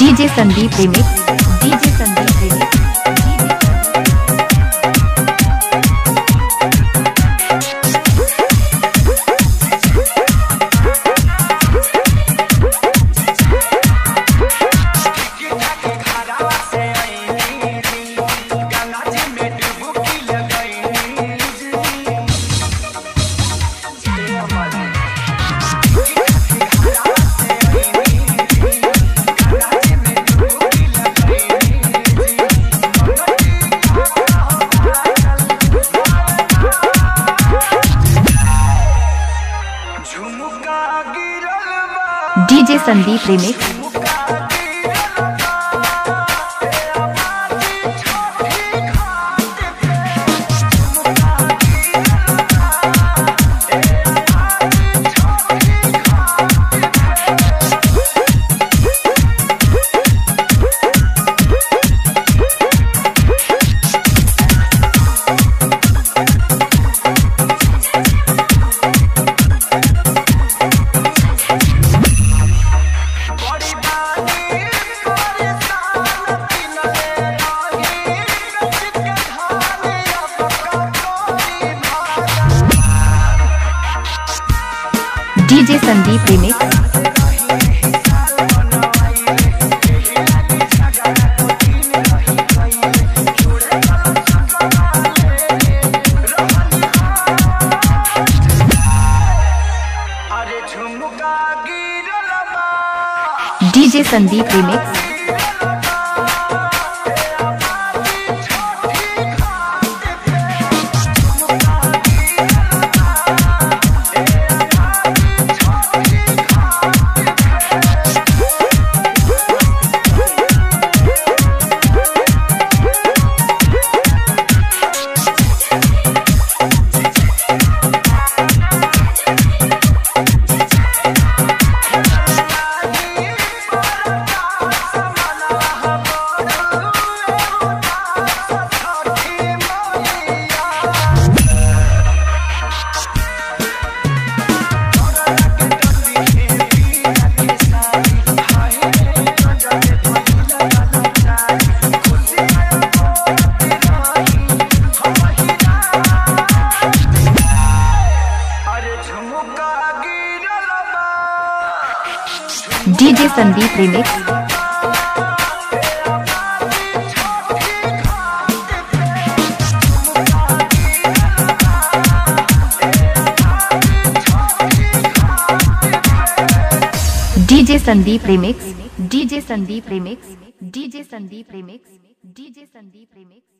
DJ Sandeep remix DJ Sandeep remix. DJ Sandeep remix DJ Sandeep remix DJ Sandeep remix DJ Sandeep remix DJ Sandeep remix DJ Sandeep remix DJ Sandeep remix